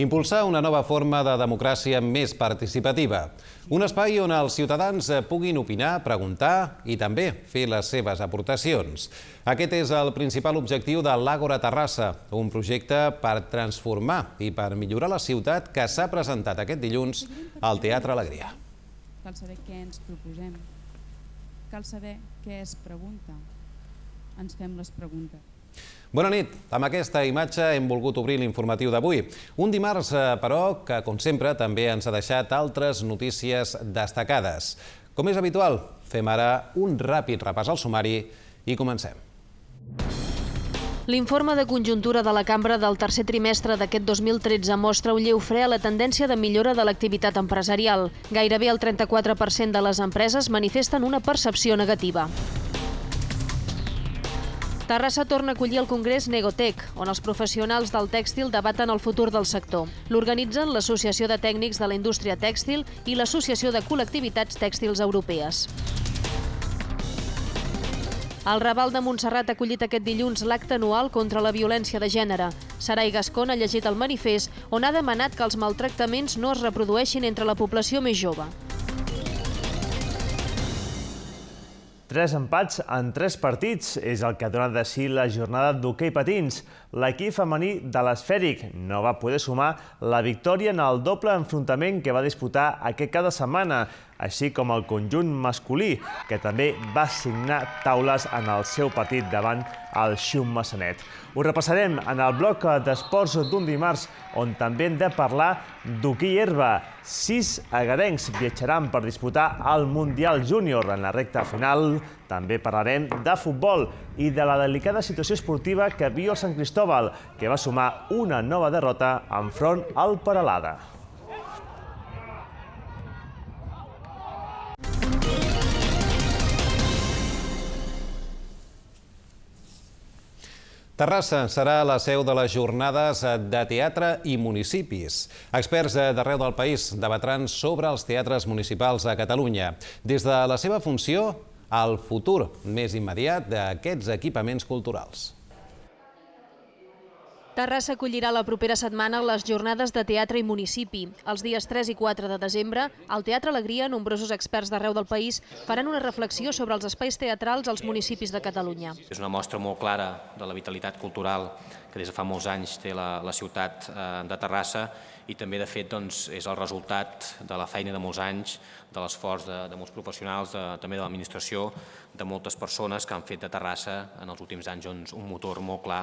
Impulsar una nova forma de democràcia més participativa. Un espai on els ciutadans puguin opinar, preguntar i també fer les seves aportacions. Aquest és el principal objectiu de l'Àgora Terrassa, un projecte per transformar i per millorar la ciutat que s'ha presentat aquest dilluns al Teatre Alegria. Cal saber què ens proposem. Cal saber què es pregunta. Ens fem les preguntes. Bona nit. Amb aquesta imatge hem volgut obrir l'informatiu d'avui. Un dimarts, eh, però, que, com sempre, també ens ha deixat altres notícies destacades. Com és habitual, fem ara un ràpid repàs al sumari i comencem. L'informe de conjuntura de la cambra del tercer trimestre d'aquest 2013 mostra un lleu fre a la tendència de millora de l'activitat empresarial. Gairebé el 34% de les empreses manifesten una percepció negativa. Terrassa torna a acollir el Congrés Negotec, on els professionals del tèxtil debaten el futur del sector. L'organitzen l'Associació de Tècnics de la Indústria Tèxtil i l'Associació de Col·lectivitats Tèxtils Europees. El Raval de Montserrat ha acollit aquest dilluns l'acte anual contra la violència de gènere. Sarai Gascon ha llegit el manifest on ha demanat que els maltractaments no es reprodueixin entre la població més jove. Tres empats en tres partits és el que ha donat de si la jornada d'hoquei patins. L'equip femení de l'Esfèric no va poder sumar la victòria en el doble enfrontament que va disputar aquest cada setmana, així com el conjunt masculí, que també va signar taules en el seu partit davant el Xum Massanet. Ho repassarem en el bloc d'esports d'un dimarts, on també hem de parlar d'hoquí herba. Sis agarencs viatjaran per disputar el Mundial Júnior en la recta final. També parlarem de futbol i de la delicada situació esportiva que viu el Sant Cristóbal, que va sumar una nova derrota enfront al Paralada. Terrassa serà la seu de les jornades de teatre i municipis. Experts d'arreu del país debatran sobre els teatres municipals a Catalunya. Des de la seva funció, al futur més immediat d'aquests equipaments culturals. Terrassa acollirà la propera setmana les jornades de teatre i municipi. Els dies 3 i 4 de desembre, al Teatre Alegria, nombrosos experts d'arreu del país faran una reflexió sobre els espais teatrals als municipis de Catalunya. És una mostra molt clara de la vitalitat cultural que des de fa molts anys té la, la ciutat eh, de Terrassa i també, de fet, doncs, és el resultat de la feina de molts anys, de l'esforç de, de molts professionals, de, també de l'administració, de moltes persones que han fet de Terrassa en els últims anys doncs, un motor molt clar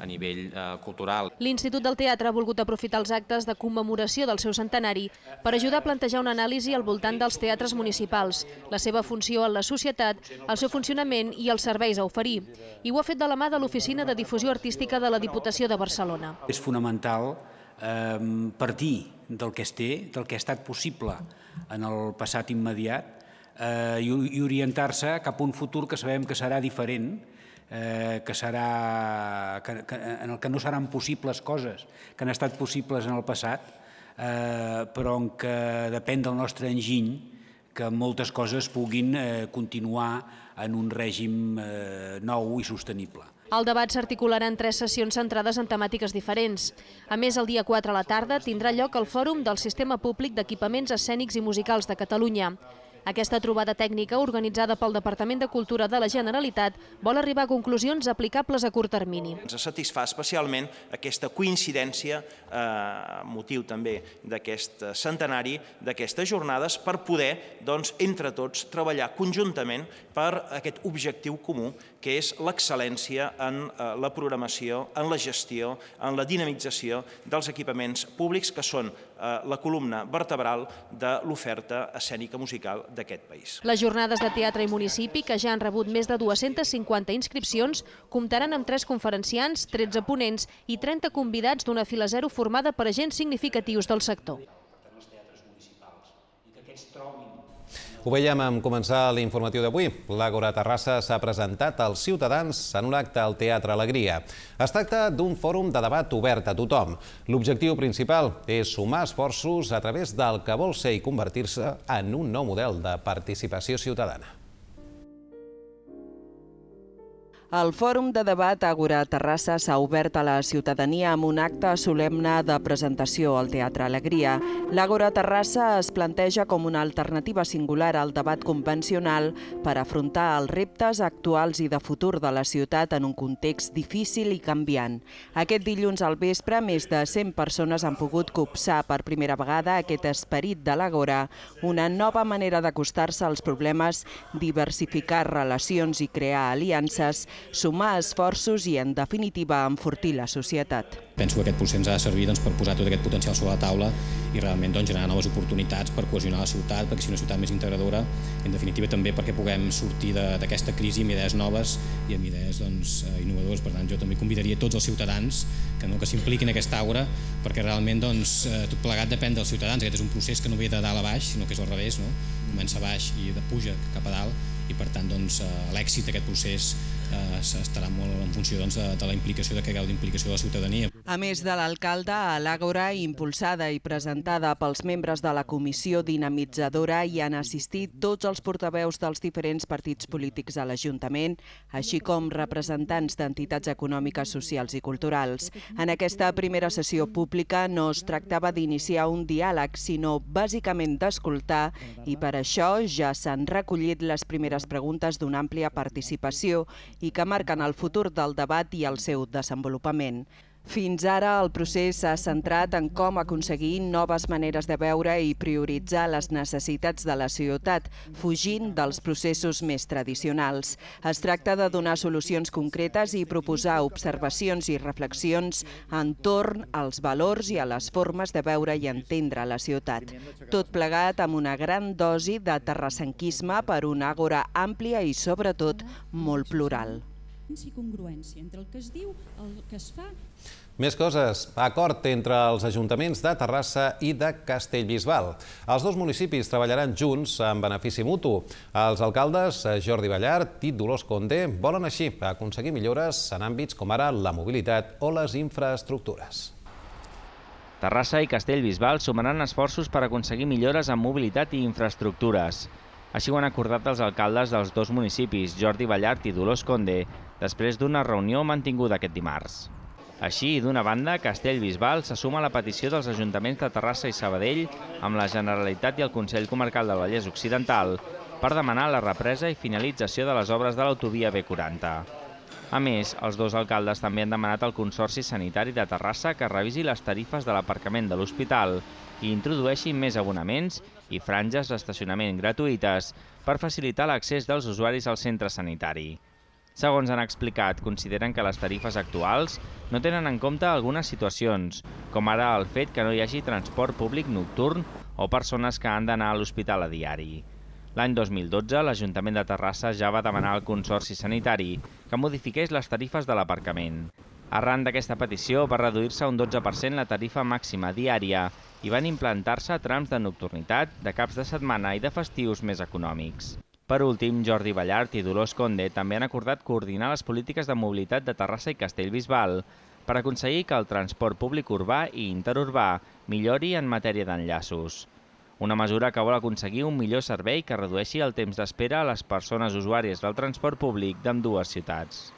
a nivell eh, cultural. L'Institut del Teatre ha volgut aprofitar els actes de commemoració del seu centenari per ajudar a plantejar una anàlisi al voltant dels teatres municipals, la seva funció en la societat, el seu funcionament i els serveis a oferir. I ho ha fet de la mà de l'Oficina de Difusió Artística de la Diputació de Barcelona. És fonamental eh, partir del que es té, del que ha estat possible en el passat immediat eh, i, orientar-se cap a un futur que sabem que serà diferent, eh, que serà, que, que, en el que no seran possibles coses que han estat possibles en el passat, eh, però en què depèn del nostre enginy que moltes coses puguin eh, continuar en un règim eh, nou i sostenible. El debat s'articularà en tres sessions centrades en temàtiques diferents. A més, el dia 4 a la tarda tindrà lloc el Fòrum del Sistema Públic d'Equipaments Escènics i Musicals de Catalunya. Aquesta trobada tècnica, organitzada pel Departament de Cultura de la Generalitat, vol arribar a conclusions aplicables a curt termini. Ens satisfà especialment aquesta coincidència, eh, motiu també d'aquest centenari, d'aquestes jornades, per poder, doncs, entre tots, treballar conjuntament per aquest objectiu comú, que és l'excel·lència en eh, la programació, en la gestió, en la dinamització dels equipaments públics, que són la columna vertebral de l'oferta escènica musical d'aquest país. Les jornades de teatre i municipi, que ja han rebut més de 250 inscripcions, comptaran amb tres conferenciants, 13 ponents i 30 convidats d'una fila zero formada per agents significatius del sector. Ho veiem en començar l'informatiu d'avui. L'Àgora Terrassa s'ha presentat als ciutadans en un acte al Teatre Alegria. Es tracta d'un fòrum de debat obert a tothom. L'objectiu principal és sumar esforços a través del que vol ser i convertir-se en un nou model de participació ciutadana. El Fòrum de Debat Àgora Terrassa s'ha obert a la ciutadania amb un acte solemne de presentació al Teatre Alegria. L'Àgora Terrassa es planteja com una alternativa singular al debat convencional per afrontar els reptes actuals i de futur de la ciutat en un context difícil i canviant. Aquest dilluns al vespre, més de 100 persones han pogut copsar per primera vegada aquest esperit de l'Àgora, una nova manera d'acostar-se als problemes, diversificar relacions i crear aliances, sumar esforços i, en definitiva, enfortir la societat. Penso que aquest procés ens ha de servir doncs, per posar tot aquest potencial sobre la taula i realment doncs, generar noves oportunitats per cohesionar la ciutat, perquè sigui una ciutat més integradora, en definitiva també perquè puguem sortir d'aquesta crisi amb idees noves i amb idees doncs, eh, innovadores. Per tant, jo també convidaria tots els ciutadans que, no, que s'impliquin en aquesta aura, perquè realment doncs, eh, tot plegat depèn dels ciutadans. Aquest és un procés que no ve de dalt a baix, sinó que és al revés, no? comença baix i de puja cap a dalt, i per tant doncs, eh, l'èxit d'aquest procés eh, estarà molt en funció doncs, de, de la implicació, de que grau d'implicació de la ciutadania. A més de l'alcalde, a l'Àgora, impulsada i presentada pels membres de la comissió dinamitzadora, hi han assistit tots els portaveus dels diferents partits polítics a l'Ajuntament, així com representants d'entitats econòmiques, socials i culturals. En aquesta primera sessió pública no es tractava d'iniciar un diàleg, sinó bàsicament d'escoltar i per això ja s'han recollit les primeres preguntes d'una àmplia participació i que marquen el futur del debat i el seu desenvolupament. Fins ara el procés s'ha centrat en com aconseguir noves maneres de veure i prioritzar les necessitats de la ciutat, fugint dels processos més tradicionals. Es tracta de donar solucions concretes i proposar observacions i reflexions entorn als valors i a les formes de veure i entendre la ciutat. Tot plegat amb una gran dosi de terrassenquisme per una àgora àmplia i, sobretot, molt plural i congruència entre el que es diu, el que es fa més coses. Acord entre els ajuntaments de Terrassa i de Castellbisbal. Els dos municipis treballaran junts en benefici mutu. Els alcaldes Jordi Ballart i Dolors Conde volen així aconseguir millores en àmbits com ara la mobilitat o les infraestructures. Terrassa i Castellbisbal sumaran esforços per aconseguir millores en mobilitat i infraestructures. Així ho han acordat els alcaldes dels dos municipis, Jordi Ballart i Dolors Conde, després d'una reunió mantinguda aquest dimarts. Així, d'una banda, Castellbisbal se suma a la petició dels ajuntaments de Terrassa i Sabadell amb la Generalitat i el Consell Comarcal del Vallès Occidental per demanar la represa i finalització de les obres de l'autovia B40. A més, els dos alcaldes també han demanat al Consorci Sanitari de Terrassa que revisi les tarifes de l'aparcament de l'hospital i introdueixi més abonaments i franges d'estacionament gratuïtes per facilitar l'accés dels usuaris al centre sanitari. Segons han explicat, consideren que les tarifes actuals no tenen en compte algunes situacions, com ara el fet que no hi hagi transport públic nocturn o persones que han d'anar a l'hospital a diari. L'any 2012, l'Ajuntament de Terrassa ja va demanar al Consorci Sanitari que modifiqués les tarifes de l'aparcament. Arran d'aquesta petició va reduir-se un 12% la tarifa màxima diària i van implantar-se trams de nocturnitat, de caps de setmana i de festius més econòmics. Per últim, Jordi Ballart i Dolors Conde també han acordat coordinar les polítiques de mobilitat de Terrassa i Castellbisbal per aconseguir que el transport públic urbà i interurbà millori en matèria d'enllaços. Una mesura que vol aconseguir un millor servei que redueixi el temps d'espera a les persones usuàries del transport públic d'ambdues ciutats.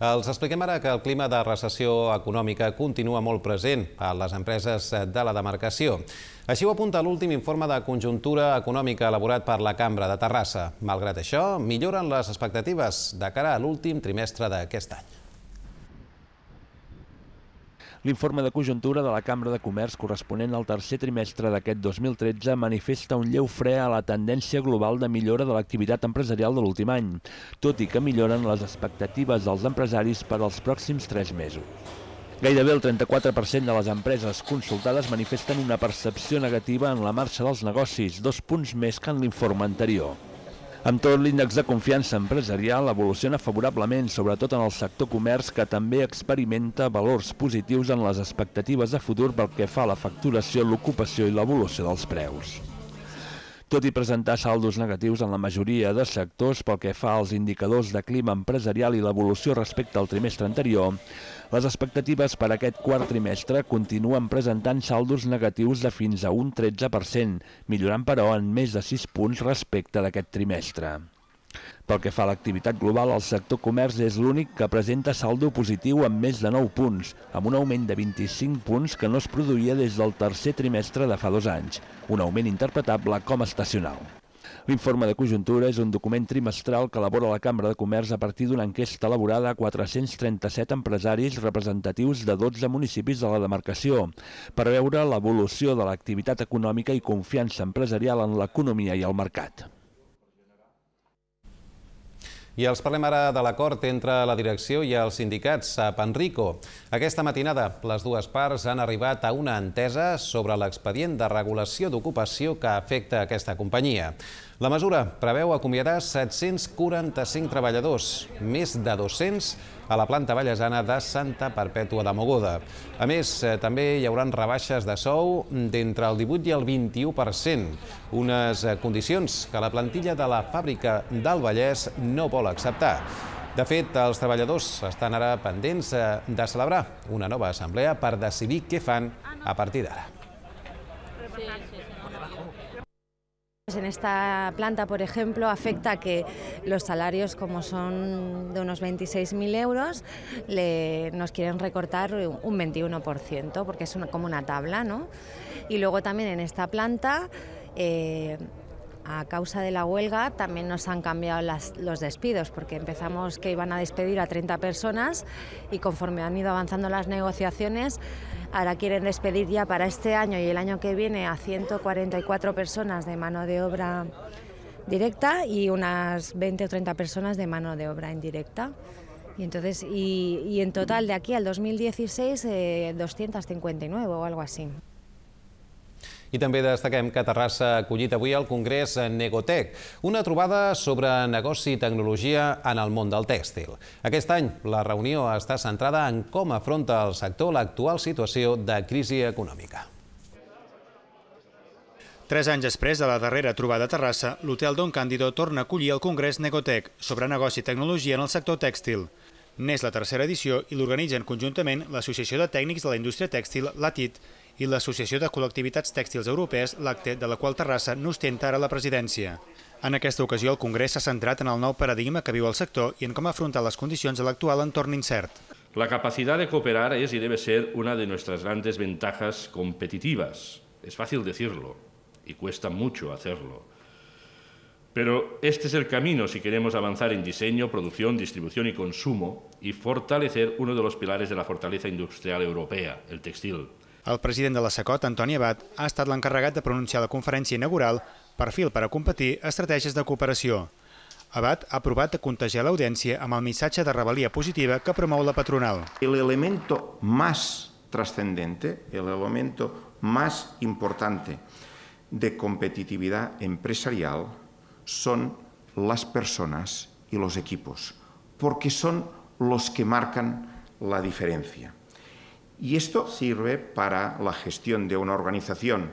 Els expliquem ara que el clima de recessió econòmica continua molt present a les empreses de la demarcació. Així ho apunta l'últim informe de conjuntura econòmica elaborat per la Cambra de Terrassa. Malgrat això, milloren les expectatives de cara a l'últim trimestre d'aquest any. L'informe de conjuntura de la Cambra de Comerç corresponent al tercer trimestre d'aquest 2013 manifesta un lleu fre a la tendència global de millora de l'activitat empresarial de l'últim any, tot i que milloren les expectatives dels empresaris per als pròxims tres mesos. Gairebé el 34% de les empreses consultades manifesten una percepció negativa en la marxa dels negocis, dos punts més que en l'informe anterior. Amb tot, l'índex de confiança empresarial evoluciona favorablement, sobretot en el sector comerç, que també experimenta valors positius en les expectatives de futur pel que fa a la facturació, l'ocupació i l'evolució dels preus. Tot i presentar saldos negatius en la majoria de sectors pel que fa als indicadors de clima empresarial i l'evolució respecte al trimestre anterior, les expectatives per aquest quart trimestre continuen presentant saldos negatius de fins a un 13%, millorant però en més de 6 punts respecte d'aquest trimestre. Pel que fa a l'activitat global, el sector comerç és l'únic que presenta saldo positiu amb més de 9 punts, amb un augment de 25 punts que no es produïa des del tercer trimestre de fa dos anys, un augment interpretable com estacional. L'informe de conjuntura és un document trimestral que elabora la Cambra de Comerç a partir d'una enquesta elaborada a 437 empresaris representatius de 12 municipis de la demarcació per veure l'evolució de l'activitat econòmica i confiança empresarial en l'economia i el mercat. I els parlem ara de l'acord entre la direcció i els sindicats a Panrico. Aquesta matinada, les dues parts han arribat a una entesa sobre l'expedient de regulació d'ocupació que afecta aquesta companyia. La mesura preveu acomiadar 745 treballadors, més de 200 a la planta ballesana de Santa Perpètua de Mogoda. A més, eh, també hi haurà rebaixes de sou d'entre el 18 i el 21%, unes eh, condicions que la plantilla de la fàbrica del Vallès no vol acceptar. De fet, els treballadors estan ara pendents eh, de celebrar una nova assemblea per decidir què fan a partir d'ara. En esta planta, por ejemplo, afecta que los salarios, como son de unos 26.000 euros, le, nos quieren recortar un 21%, porque es como una tabla, ¿no? Y luego también en esta planta, eh, a causa de la huelga, también nos han cambiado los despidos, porque empezamos que iban a despedir a 30 personas y conforme han ido avanzando las negociaciones, Ahora quieren despedir ya para este año y el año que viene a 144 personas de mano de obra directa y unas 20 o 30 personas de mano de obra indirecta. Y, entonces, y, en total de aquí al 2016 eh, 259 o algo así. I també destaquem que Terrassa ha acollit avui al Congrés Negotec, una trobada sobre negoci i tecnologia en el món del tèxtil. Aquest any la reunió està centrada en com afronta el sector l'actual situació de crisi econòmica. Tres anys després de la darrera trobada a Terrassa, l'Hotel Don Càndido torna a acollir el Congrés Negotec sobre negoci i tecnologia en el sector tèxtil. N'és la tercera edició i l'organitzen conjuntament l'Associació de Tècnics de la Indústria Tèxtil, l'ATIT, i l'Associació de Col·lectivitats Tèxtils Europees, l'ACTE, de la qual Terrassa n'ostenta ara la presidència. En aquesta ocasió, el Congrés s'ha centrat en el nou paradigma que viu el sector i en com afrontar les condicions de l'actual entorn incert. La capacidad de cooperar es y debe ser una de nuestras grandes ventajas competitivas. Es fácil decirlo y cuesta mucho hacerlo. Pero este es el camino si queremos avanzar en diseño, producción, distribución y consumo y fortalecer uno de los pilares de la fortaleza industrial europea, el textil. El president de la SECOT, Antoni Abad, ha estat l'encarregat de pronunciar la conferència inaugural Perfil per a competir estratègies de cooperació. Abad ha provat de contagiar l'audiència amb el missatge de rebel·lia positiva que promou la patronal. El elemento más trascendente, el elemento más importante de competitividad empresarial son las personas y los equipos, porque son los que marcan la diferencia. Y esto sirve para la gestión de una organización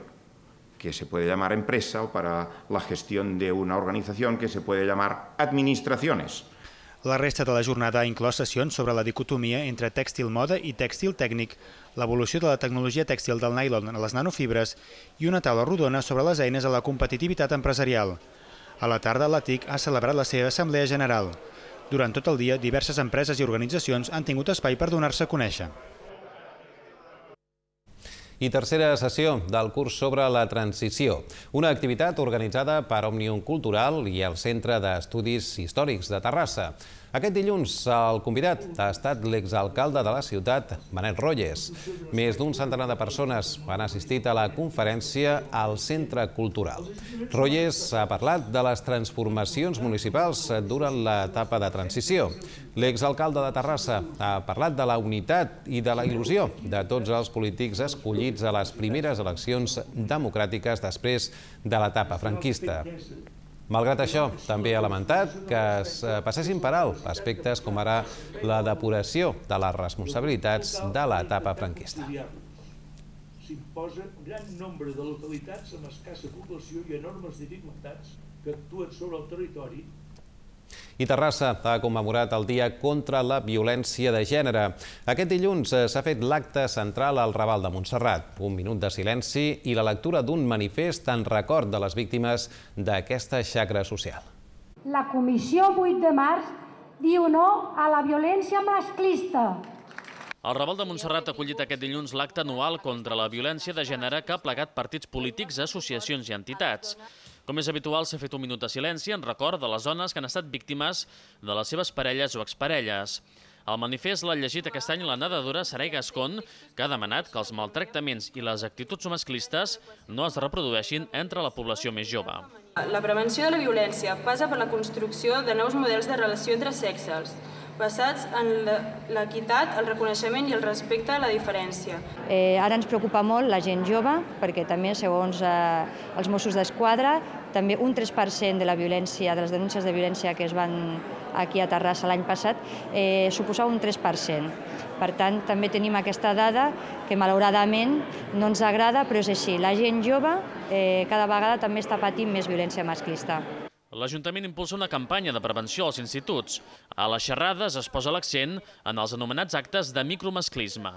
que se puede llamar empresa o para la gestión de una organización que se puede llamar administraciones. La resta de la jornada ha inclòs sessions sobre la dicotomia entre tèxtil moda i tèxtil tècnic, l'evolució de la tecnologia tèxtil del nylon a les nanofibres i una taula rodona sobre les eines a la competitivitat empresarial. A la tarda, la TIC ha celebrat la seva assemblea general. Durant tot el dia, diverses empreses i organitzacions han tingut espai per donar-se a conèixer. I tercera sessió del curs sobre la transició, una activitat organitzada per Òmnium Cultural i el Centre d'Estudis Històrics de Terrassa. Aquest dilluns el convidat ha estat l'exalcalde de la ciutat, Manel Rolles. Més d'un centenar de persones han assistit a la conferència al Centre Cultural. Rolles ha parlat de les transformacions municipals durant l'etapa de transició. L'exalcalde de Terrassa ha parlat de la unitat i de la il·lusió de tots els polítics escollits a les primeres eleccions democràtiques després de l'etapa franquista. Malgrat això, també ha lamentat que es eh, passessin per alt aspectes com ara la depuració de les responsabilitats de l'etapa franquista. S'imposa un gran nombre de localitats amb escassa població i enormes dificultats que actuen sobre el territori i Terrassa ha commemorat el Dia contra la Violència de Gènere. Aquest dilluns eh, s'ha fet l'acte central al Raval de Montserrat, un minut de silenci i la lectura d'un manifest en record de les víctimes d'aquesta xacra social. la Comissió 8 de març diu no a la violència masclista. El Raval de Montserrat ha acollit aquest dilluns l'acte anual contra la violència de gènere que ha plegat partits polítics, associacions i entitats. Com és habitual, s'ha fet un minut de silenci en record de les dones que han estat víctimes de les seves parelles o exparelles. El manifest l'ha llegit aquest any la nedadora Sarai Gascon, que ha demanat que els maltractaments i les actituds masclistes no es reprodueixin entre la població més jove. La prevenció de la violència passa per la construcció de nous models de relació entre sexes, basats en l'equitat, el reconeixement i el respecte a la diferència. Eh, ara ens preocupa molt la gent jove, perquè també, segons eh, els Mossos d'Esquadra, també un 3% de la violència, de les denúncies de violència que es van aquí a Terrassa l'any passat, eh, suposava un 3%. Per tant, també tenim aquesta dada que malauradament no ens agrada, però és així. La gent jove eh, cada vegada també està patint més violència masclista. L'Ajuntament impulsa una campanya de prevenció als instituts. A les xerrades es posa l'accent en els anomenats actes de micromasclisme.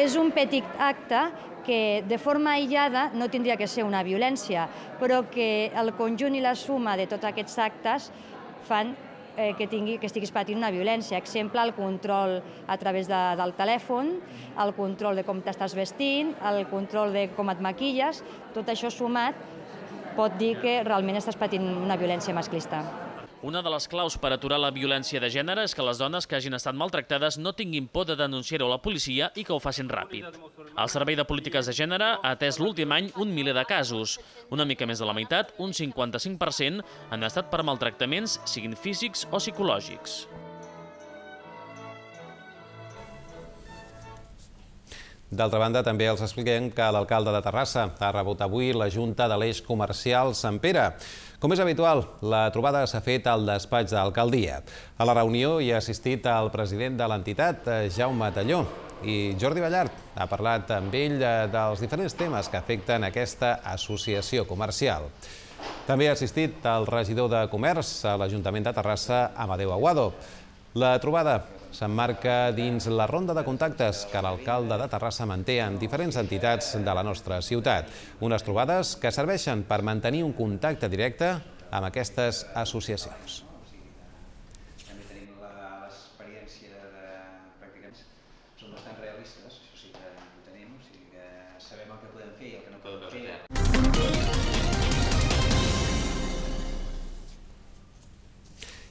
És un petit acte que de forma aïllada no tindria que ser una violència, però que el conjunt i la suma de tots aquests actes fan eh, que, tingui, que estiguis patint una violència. Exemple, el control a través de, del telèfon, el control de com t'estàs vestint, el control de com et maquilles, tot això sumat pot dir que realment estàs patint una violència masclista. Una de les claus per aturar la violència de gènere és que les dones que hagin estat maltractades no tinguin por de denunciar-ho a la policia i que ho facin ràpid. El Servei de Polítiques de Gènere ha atès l'últim any un miler de casos. Una mica més de la meitat, un 55%, han estat per maltractaments, siguin físics o psicològics. D'altra banda, també els expliquem que l'alcalde de Terrassa ha rebut avui la Junta de l'Eix Comercial Sant Pere. Com és habitual, la trobada s'ha fet al despatx d'alcaldia. A la reunió hi ha assistit el president de l'entitat, Jaume Talló, i Jordi Ballart ha parlat amb ell dels diferents temes que afecten aquesta associació comercial. També ha assistit el regidor de Comerç a l'Ajuntament de Terrassa, Amadeu Aguado. La trobada s'emmarca dins la ronda de contactes que l'alcalde de Terrassa manté amb diferents entitats de la nostra ciutat. Unes trobades que serveixen per mantenir un contacte directe amb aquestes associacions.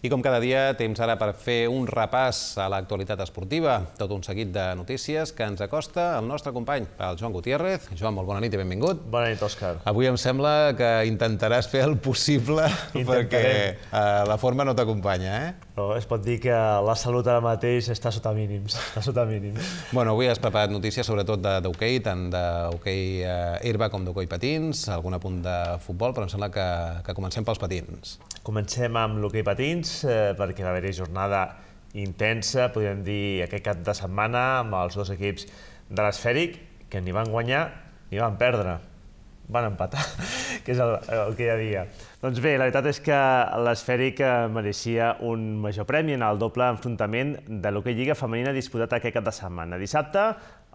I com cada dia, temps ara per fer un repàs a l'actualitat esportiva, tot un seguit de notícies que ens acosta el nostre company, el Joan Gutiérrez. Joan, molt bona nit i benvingut. Bona nit, Òscar. Avui em sembla que intentaràs fer el possible perquè eh, la forma no t'acompanya, eh? No, es pot dir que la salut ara mateix està sota mínims. Està sota mínims. Bueno, avui has preparat notícies sobretot d'hoquei, tant d'hoquei eh, herba com d'hoquei patins, algun apunt de futbol, però em sembla que, que comencem pels patins. Comencem amb l'hoquei patins, eh, perquè va haver-hi jornada intensa, podríem dir, aquest cap de setmana, amb els dos equips de l'esfèric, que ni van guanyar ni van perdre. Van empatar, que és el, el que hi havia. Doncs bé, la veritat és que l'esfèric eh, mereixia un major premi en el doble enfrontament de l'hoquei Lliga Femenina disputat aquest cap de setmana. Dissabte,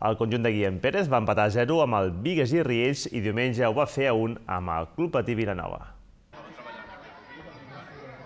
el conjunt de Guillem Pérez va empatar a 0 amb el Vigues i Riells i diumenge ho va fer a 1 amb el Club Patí Vilanova.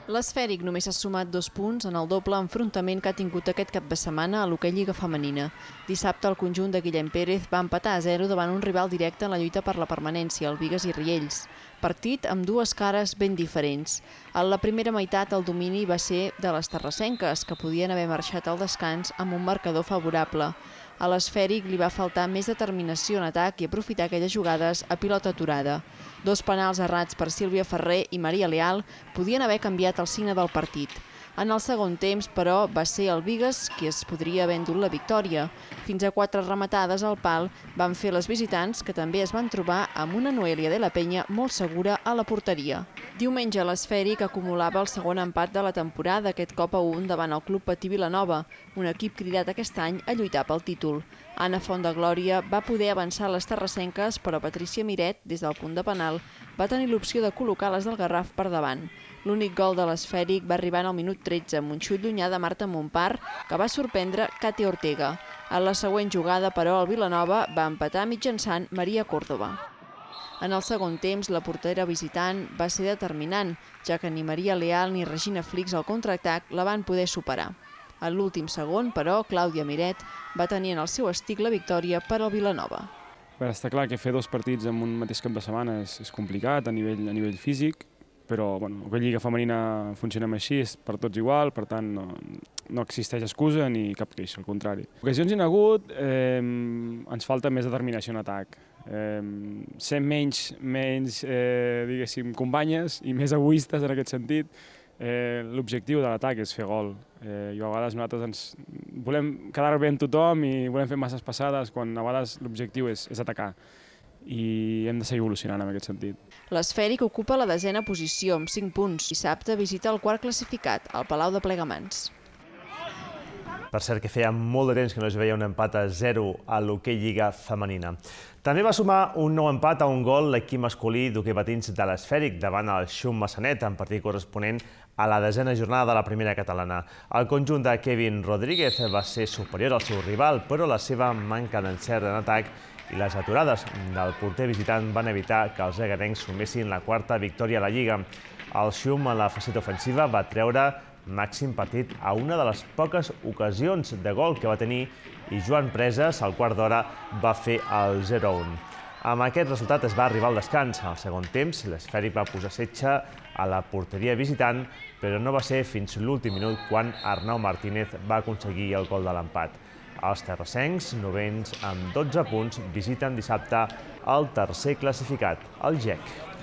L'esfèric només ha sumat dos punts en el doble enfrontament que ha tingut aquest cap de setmana a l'hoquei Lliga Femenina. Dissabte el conjunt de Guillem Pérez va empatar a 0 davant un rival directe en la lluita per la permanència, el Vigues i Riells. Partit amb dues cares ben diferents. En la primera meitat el domini va ser de les terrassenques, que podien haver marxat al descans amb un marcador favorable. A l'esfèric li va faltar més determinació en atac i aprofitar aquelles jugades a pilota aturada. Dos penals errats per Sílvia Ferrer i Maria Leal podien haver canviat el signe del partit. En el segon temps, però, va ser el Vigues qui es podria haver endut la victòria. Fins a quatre rematades al pal van fer les visitants, que també es van trobar amb una Noelia de la Penya molt segura a la porteria. Diumenge l'esfèric acumulava el segon empat de la temporada, aquest cop a un davant el Club Patí Vilanova, un equip cridat aquest any a lluitar pel títol. Anna Font de Glòria va poder avançar les terrassenques, però Patricia Miret, des del punt de penal, va tenir l'opció de col·locar les del Garraf per davant. L'únic gol de l'esfèric va arribar en el minut 13 amb un xut llunyà de Marta Montpar, que va sorprendre Katia Ortega. En la següent jugada, però, el Vilanova va empatar mitjançant Maria Córdoba. En el segon temps, la portera visitant va ser determinant, ja que ni Maria Leal ni Regina Flix al contraatac la van poder superar. A l'últim segon, però, Clàudia Miret va tenir en el seu estic la victòria per al Vilanova. Està clar que fer dos partits en un mateix cap de setmana és, és complicat a nivell, a nivell físic, però bueno, la Lliga Femenina funcionem així, és per tots igual, per tant no, no existeix excusa ni cap queixa, al contrari. Ocasions hi ha hagut, eh, ens falta més determinació en atac. Eh, ser menys, menys eh, diguéssim, companyes i més egoistes en aquest sentit. Eh, L'objectiu de l'atac és fer gol. Eh, I a vegades nosaltres ens volem quedar bé amb tothom i volem fer masses passades quan a vegades l'objectiu és, és atacar i hem de seguir evolucionant en aquest sentit. L'esfèric ocupa la desena posició amb 5 punts. Dissabte visita el quart classificat, el Palau de Plegamans. Per cert, que feia molt de temps que no es veia un empat a 0 a l'hoquei Lliga femenina. També va sumar un nou empat a un gol l'equip masculí d'hoquei patins de l'esfèric davant el Xum Massanet, en partit corresponent a la desena jornada de la primera catalana. El conjunt de Kevin Rodríguez va ser superior al seu rival, però la seva manca d'encert en atac i les aturades del porter visitant van evitar que els egarencs sumessin la quarta victòria a la Lliga. El Xum, a la faceta ofensiva, va treure màxim partit a una de les poques ocasions de gol que va tenir i Joan Preses, al quart d'hora, va fer el 0-1. Amb aquest resultat es va arribar al descans. Al segon temps, l'esfèric va posar setxa a la porteria visitant, però no va ser fins l'últim minut quan Arnau Martínez va aconseguir el gol de l'empat. Els terrassencs, novens amb 12 punts, visiten dissabte el tercer classificat, el GEC.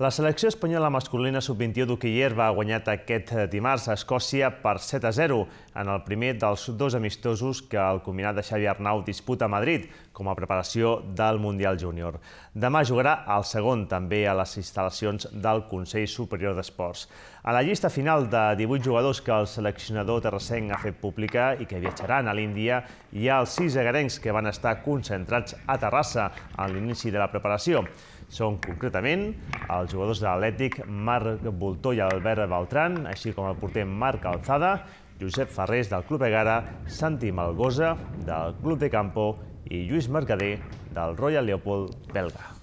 La selecció espanyola masculina sub-21 d'hoquei va ha guanyat aquest dimarts a Escòcia per 7 a 0 en el primer dels dos amistosos que el combinat de Xavi Arnau disputa a Madrid com a preparació del Mundial Júnior. Demà jugarà el segon també a les instal·lacions del Consell Superior d'Esports. A la llista final de 18 jugadors que el seleccionador terrassenc ha fet pública i que viatjaran a l'Índia, hi ha els sis agarencs que van estar concentrats a Terrassa a l'inici de la preparació. Són concretament els jugadors de l'Atlètic Marc Voltó i Albert Beltran, així com el porter Marc Alzada, Josep Ferrés del Club Egara, Santi Malgosa del Club de Campo i Lluís Mercader del Royal Leopold belga.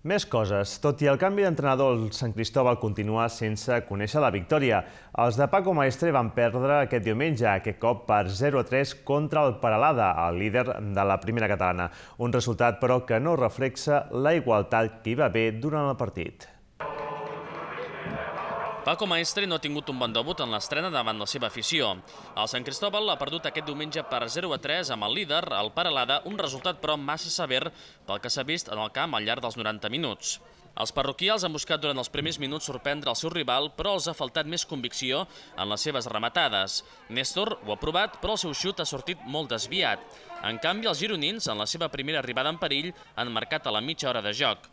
Més coses. Tot i el canvi d'entrenador, el Sant Cristóbal continua sense conèixer la victòria. Els de Paco Maestre van perdre aquest diumenge, aquest cop per 0-3 contra el Paralada, el líder de la primera catalana. Un resultat, però, que no reflexa la igualtat que hi va haver durant el partit. Paco Maestre no ha tingut un bon debut en l'estrena davant la seva afició. El Sant Cristóbal ha perdut aquest diumenge per 0 a 3 amb el líder, el Paralada, un resultat però massa sever pel que s'ha vist en el camp al llarg dels 90 minuts. Els parroquials han buscat durant els primers minuts sorprendre el seu rival, però els ha faltat més convicció en les seves rematades. Néstor ho ha provat, però el seu xut ha sortit molt desviat. En canvi, els gironins, en la seva primera arribada en perill, han marcat a la mitja hora de joc.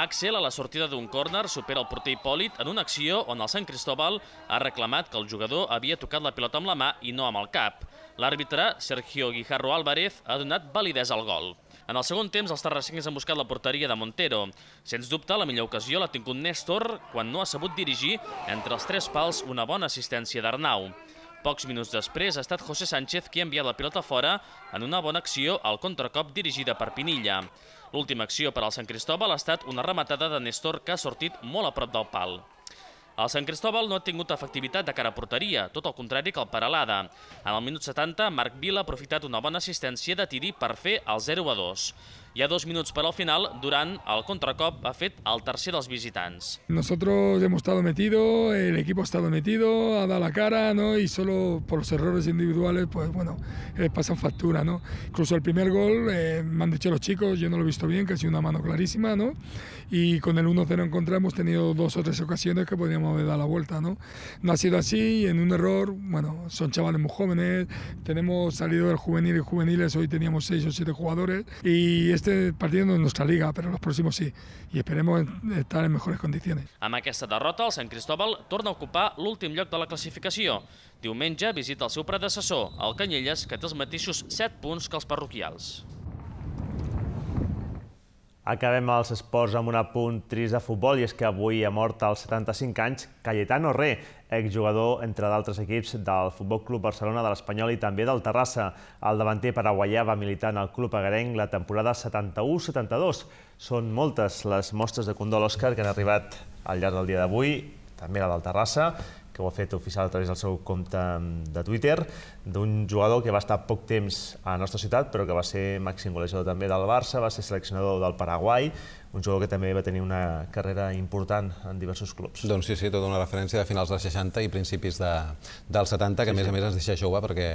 Axel, a la sortida d'un córner, supera el porter Hipòlit en una acció on el Sant Cristóbal ha reclamat que el jugador havia tocat la pilota amb la mà i no amb el cap. L'àrbitre, Sergio Guijarro Álvarez, ha donat validesa al gol. En el segon temps, els terrassencs han buscat la porteria de Montero. Sens dubte, la millor ocasió l'ha tingut Néstor quan no ha sabut dirigir entre els tres pals una bona assistència d'Arnau. Pocs minuts després ha estat José Sánchez qui ha enviat la pilota fora en una bona acció al contracop dirigida per Pinilla. L'última acció per al Sant Cristóbal ha estat una rematada de Néstor que ha sortit molt a prop del pal. El Sant Cristóbal no ha tingut efectivitat de cara a porteria, tot el contrari que el Paralada. En el minut 70, Marc Vila ha aprofitat una bona assistència de Tiri per fer el 0 a 2. Hi ha dos minuts per al final, durant el contracop ha fet el tercer dels visitants. Nosotros hemos estado metido, el equipo ha estado metido, ha dado la cara, ¿no? Y solo por los errores individuales, pues bueno, eh, pasan factura, ¿no? Incluso el primer gol, eh, me han dicho los chicos, yo no lo he visto bien, que ha sido una mano clarísima, ¿no? Y con el 1-0 en contra hemos tenido dos o tres ocasiones que podríamos haber dado la vuelta, ¿no? No ha sido así, y en un error, bueno, son chavales muy jóvenes, tenemos salido del juvenil y juveniles, hoy teníamos seis o siete jugadores, y este partido no es nuestra liga, pero los próximos sí, y esperemos estar en mejores condiciones. Amb aquesta derrota, el Sant Cristóbal torna a ocupar l'últim lloc de la classificació. Diumenge visita el seu predecessor, el Canyelles, que té els mateixos 7 punts que els parroquials. Acabem els esports amb un apunt trist de futbol i és que avui ha mort als 75 anys Cayetano Re, exjugador, entre d'altres equips, del Futbol Club Barcelona, de l'Espanyol i també del Terrassa. El davanter paraguaià va militar en el club agarenc la temporada 71-72. Són moltes les mostres de condol Òscar que han arribat al llarg del dia d'avui, també la del Terrassa, que ho ha fet oficial a través del seu compte de Twitter, d'un jugador que va estar poc temps a la nostra ciutat, però que va ser màxim golejador també del Barça, va ser seleccionador del Paraguai, un jugador que també va tenir una carrera important en diversos clubs. Doncs sí, sí, tota una referència de finals dels 60 i principis de, dels 70, que sí, a més sí. a més ens deixa jove perquè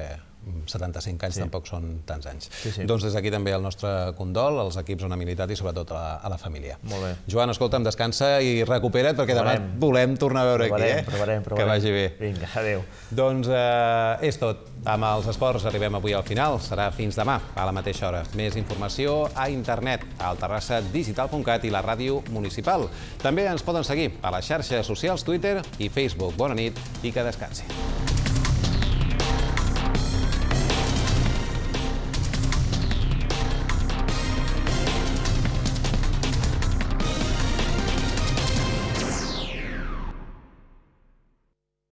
75 anys sí. tampoc són tants anys. Sí, sí. Doncs des d'aquí també el nostre condol als equips on ha militat i sobretot a la, a la família. Molt bé. Joan, escolta'm, descansa i recupera't perquè provarem. demà volem tornar a veure provarem, aquí, eh? Provarem, provarem. Que vagi bé. Vinga, adeu. Doncs eh, és tot. Amb els esports arribem avui al final. Serà fins demà, a la mateixa hora. Més informació a internet, al terrassadigital.cat i la ràdio municipal. També ens poden seguir a les xarxes socials Twitter i Facebook. Bona nit i que descansin.